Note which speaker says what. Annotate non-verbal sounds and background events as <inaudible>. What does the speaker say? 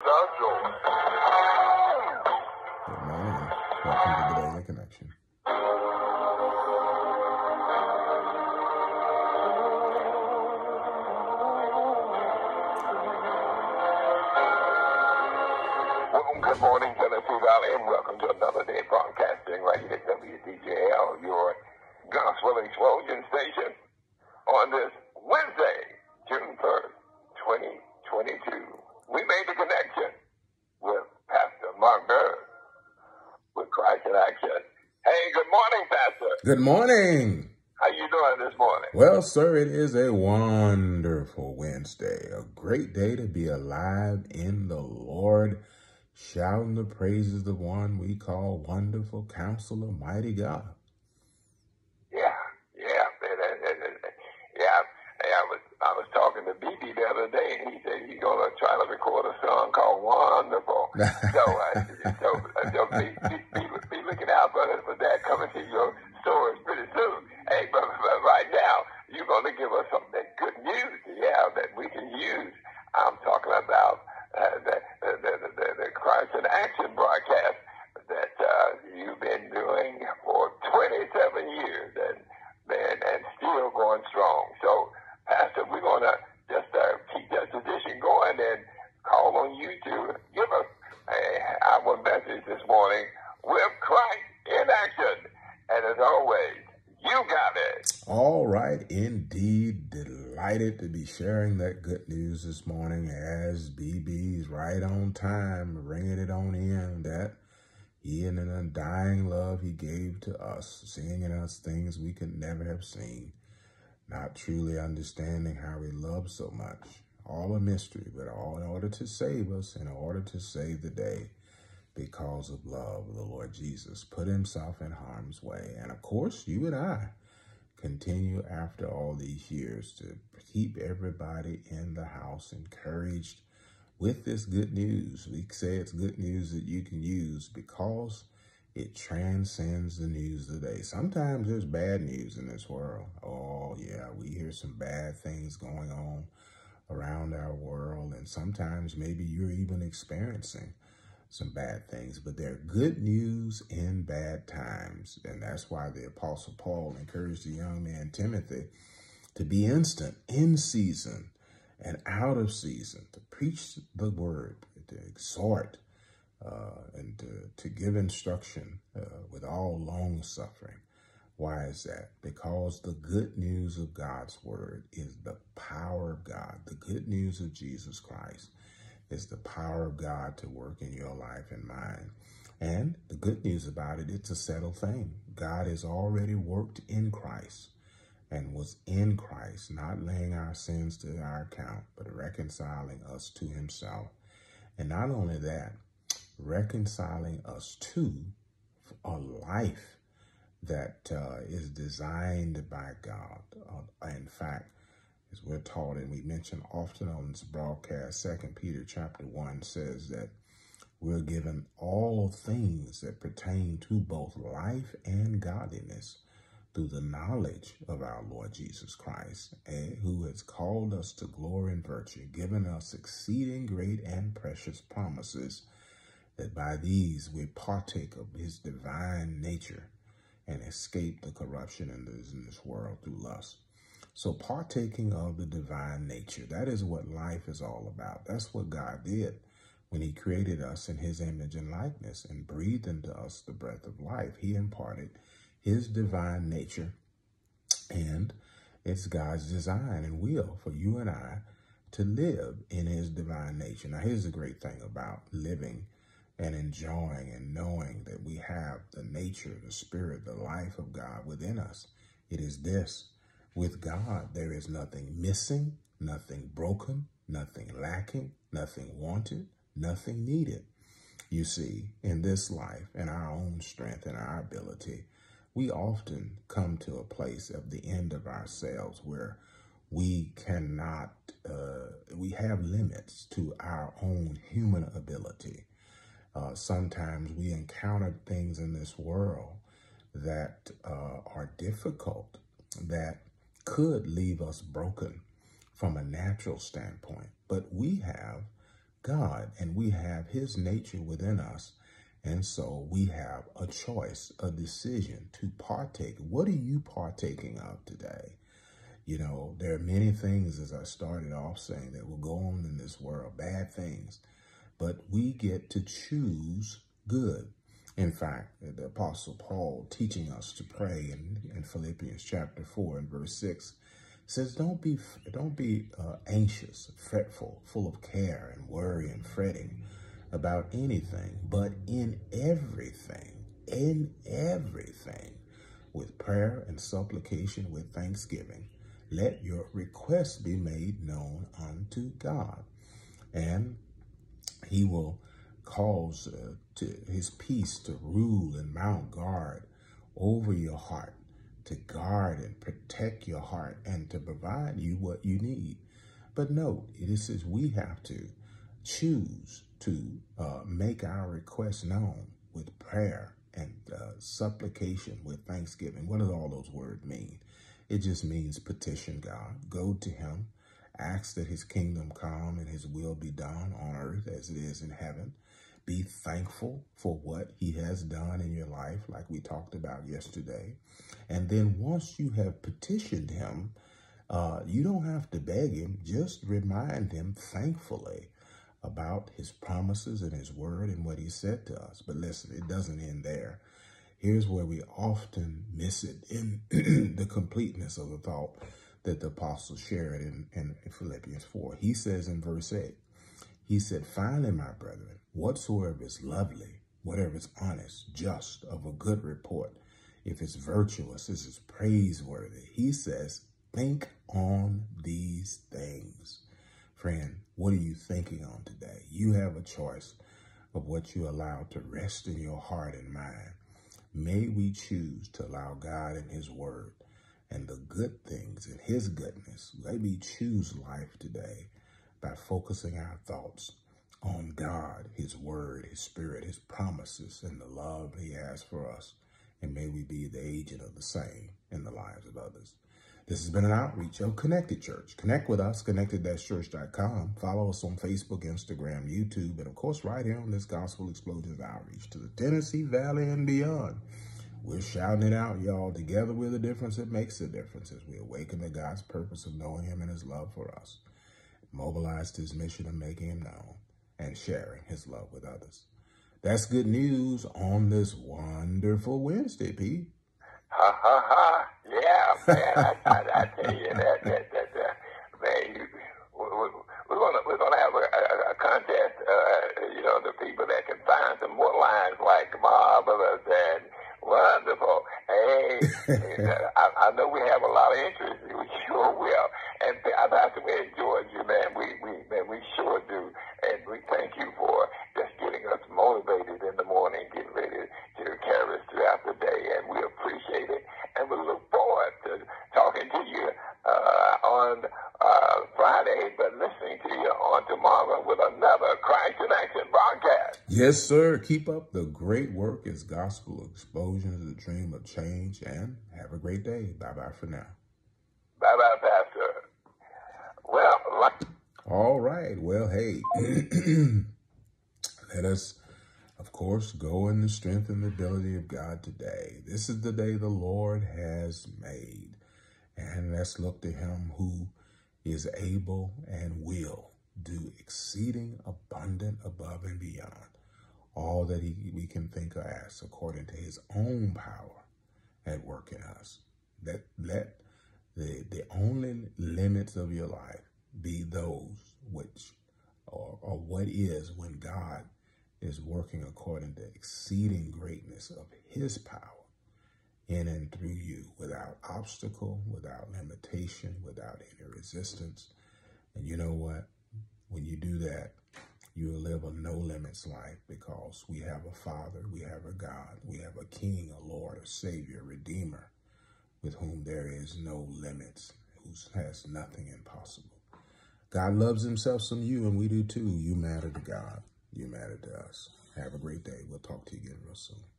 Speaker 1: Good morning. Welcome to the Daily Connection.
Speaker 2: Well, good morning, Tennessee Valley, and welcome to another day broadcasting right here at WDJL, your gospel explosion station, on this Wednesday, June 3rd, 2022. We made the connection with Pastor Mark Bird with Christ in Action. Hey, good morning, Pastor.
Speaker 1: Good morning.
Speaker 2: How you doing this morning?
Speaker 1: Well, sir, it is a wonderful Wednesday, a great day to be alive in the Lord, shouting the praises of the one we call Wonderful Counselor, Mighty God.
Speaker 2: Yeah, yeah, yeah. I was I was talking to BB the other day, and he said he's gonna try to record a song called "Wonderful." <laughs> so, uh, so, uh, so be, be, be, be looking out for, for that coming to your stores pretty soon. Hey, but, but right now you're gonna give us some that good news, yeah, that we can use. I'm talking about uh, the, the, the, the, Christ in Action broadcast that uh, you've been doing for 27 years, and man, and still going strong. So, Pastor, we're gonna just uh, keep that tradition going and call on you to give us uh, our message this morning with Christ in action. And as always, you got it.
Speaker 1: All right, indeed. Delighted to be sharing that good news this morning as BB's right on time, bringing it on in that he in an undying love he gave to us, seeing in us things we could never have seen, not truly understanding how he loved so much. All a mystery, but all in order to save us, in order to save the day because of love the Lord Jesus, put himself in harm's way. And of course, you and I continue after all these years to keep everybody in the house encouraged with this good news. We say it's good news that you can use because it transcends the news of the day. Sometimes there's bad news in this world. Oh, yeah, we hear some bad things going on around our world, and sometimes maybe you're even experiencing some bad things, but there are good news in bad times. And that's why the Apostle Paul encouraged the young man Timothy to be instant, in season, and out of season, to preach the word, to exhort, uh, and to, to give instruction uh, with all long suffering. Why is that? Because the good news of God's word is the power of God. The good news of Jesus Christ is the power of God to work in your life and mine. And the good news about it, it's a settled thing. God has already worked in Christ and was in Christ, not laying our sins to our account, but reconciling us to himself. And not only that, reconciling us to a life that uh, is designed by God. Uh, in fact, as we're taught and we mention often on this broadcast, Second Peter chapter 1 says that we're given all things that pertain to both life and godliness through the knowledge of our Lord Jesus Christ, who has called us to glory and virtue, given us exceeding great and precious promises, that by these we partake of his divine nature and escape the corruption in this, in this world through lust. So partaking of the divine nature, that is what life is all about. That's what God did when he created us in his image and likeness and breathed into us the breath of life. He imparted his divine nature and it's God's design and will for you and I to live in his divine nature. Now, here's the great thing about living and enjoying and knowing that we have the nature, the spirit, the life of God within us. It is this. With God, there is nothing missing, nothing broken, nothing lacking, nothing wanted, nothing needed. You see, in this life, in our own strength and our ability, we often come to a place of the end of ourselves where we cannot, uh, we have limits to our own human ability. Uh, sometimes we encounter things in this world that uh, are difficult, that could leave us broken from a natural standpoint. But we have God and we have his nature within us. And so we have a choice, a decision to partake. What are you partaking of today? You know, there are many things, as I started off saying, that will go on in this world, bad things, but we get to choose good. In fact, the Apostle Paul teaching us to pray in, in Philippians chapter 4 and verse 6 says, don't be, don't be uh, anxious, fretful, full of care and worry and fretting about anything, but in everything, in everything, with prayer and supplication with thanksgiving, let your requests be made known unto God. And he will cause uh, to his peace to rule and mount guard over your heart to guard and protect your heart and to provide you what you need. But note, it says we have to choose to uh, make our requests known with prayer and uh, supplication with thanksgiving. What do all those words mean? It just means petition God, go to him, ask that his kingdom come and his will be done on earth as it is in heaven. Be thankful for what he has done in your life, like we talked about yesterday. And then once you have petitioned him, uh, you don't have to beg him. Just remind him thankfully about his promises and his word and what he said to us. But listen, it doesn't end there. Here's where we often miss it in <clears throat> the completeness of the thought that the apostle shared in, in Philippians 4. He says in verse 8, he said, Finally, my brethren, whatsoever is lovely, whatever is honest, just, of a good report, if it's virtuous, if it's praiseworthy, he says, think on these things. Friend, what are you thinking on today? You have a choice of what you allow to rest in your heart and mind. May we choose to allow God and his word and the good things and his goodness. May we choose life today by focusing our thoughts on God, his word, his spirit, his promises, and the love he has for us. And may we be the agent of the same in the lives of others. This has been an outreach of Connected Church. Connect with us, connected-church.com. Follow us on Facebook, Instagram, YouTube, and of course, right here on this Gospel Explosions outreach to the Tennessee Valley and beyond. We're shouting it out, y'all. Together we're the difference that makes the difference as we awaken to God's purpose of knowing him and his love for us mobilized his mission of making him known and sharing his love with others. That's good news on this wonderful Wednesday, Pete.
Speaker 2: Ha ha ha! Yeah, man, I, I, I tell you that that that uh, man, you, we, we're gonna we're gonna have a, a, a contest. Uh, you know, the people that can find some more lines like marvelous and wonderful. Hey, <laughs> I, I know we have a lot of interest. We sure will. And I have to enjoy you, man. We, we, man, we sure do. And we thank you for just getting us motivated in the morning, getting ready to carry us throughout the day. And we appreciate it. And we look forward to talking to you uh, on uh, Friday, but listening to you on tomorrow with another Christ in Action broadcast.
Speaker 1: Yes, sir. Keep up the great work as Gospel Explosions, the dream of change, and have a great day. Bye-bye for now.
Speaker 2: Bye-bye, Pastor. Well, like
Speaker 1: all right. Well, hey, <clears throat> let us, of course, go in the strength and the ability of God today. This is the day the Lord has made. And let's look to him who is able and will do exceeding abundant above and beyond all that he, we can think or ask according to his own power at work in us. Let, let the, the only limits of your life be those which or, or what is when God is working according to exceeding greatness of his power in and through you without obstacle, without limitation, without any resistance. And you know what? When you do that, you live a no limits life because we have a Father, we have a God, we have a King, a Lord, a Savior, a Redeemer, with whom there is no limits, who has nothing impossible. God loves himself some you, and we do too. You matter to God. You matter to us. Have a great day. We'll talk to you again real soon.